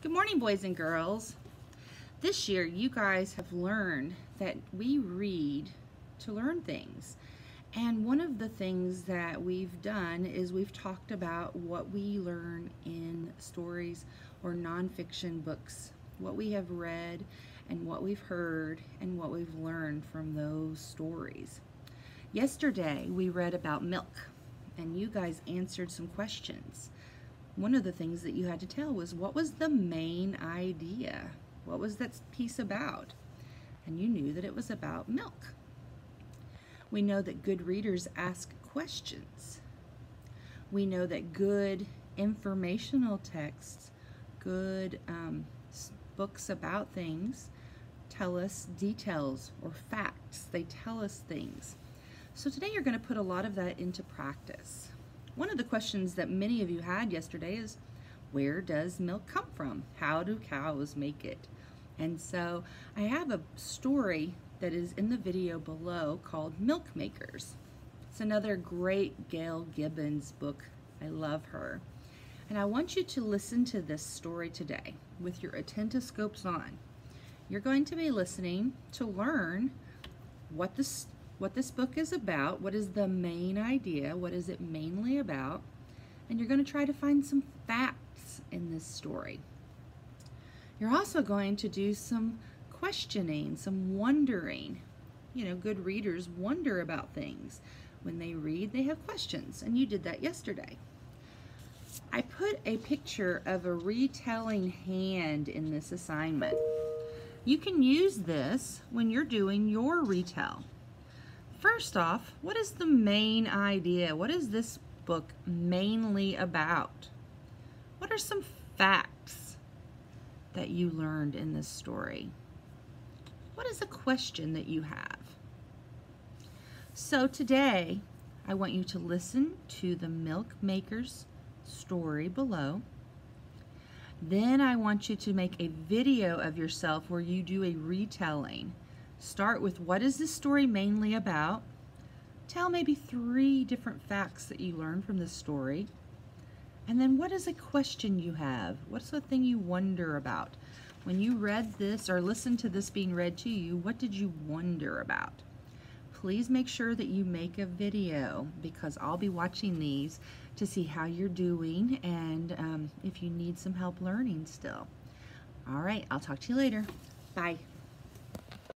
Good morning, boys and girls. This year, you guys have learned that we read to learn things. And one of the things that we've done is we've talked about what we learn in stories or nonfiction books, what we have read and what we've heard and what we've learned from those stories. Yesterday, we read about milk and you guys answered some questions one of the things that you had to tell was what was the main idea? What was that piece about? And you knew that it was about milk. We know that good readers ask questions. We know that good informational texts, good um, books about things, tell us details or facts. They tell us things. So today you're going to put a lot of that into practice. One of the questions that many of you had yesterday is, where does milk come from? How do cows make it? And so I have a story that is in the video below called Milk Makers. It's another great Gail Gibbons book. I love her. And I want you to listen to this story today with your attentoscopes on. You're going to be listening to learn what this what this book is about, what is the main idea, what is it mainly about, and you're going to try to find some facts in this story. You're also going to do some questioning, some wondering. You know, good readers wonder about things. When they read, they have questions, and you did that yesterday. I put a picture of a retelling hand in this assignment. You can use this when you're doing your retell. First off, what is the main idea? What is this book mainly about? What are some facts that you learned in this story? What is a question that you have? So today, I want you to listen to the Milk Maker's story below. Then I want you to make a video of yourself where you do a retelling. Start with what is this story mainly about? Tell maybe three different facts that you learned from this story. And then what is a question you have? What's the thing you wonder about? When you read this or listened to this being read to you, what did you wonder about? Please make sure that you make a video because I'll be watching these to see how you're doing and um, if you need some help learning still. All right, I'll talk to you later. Bye.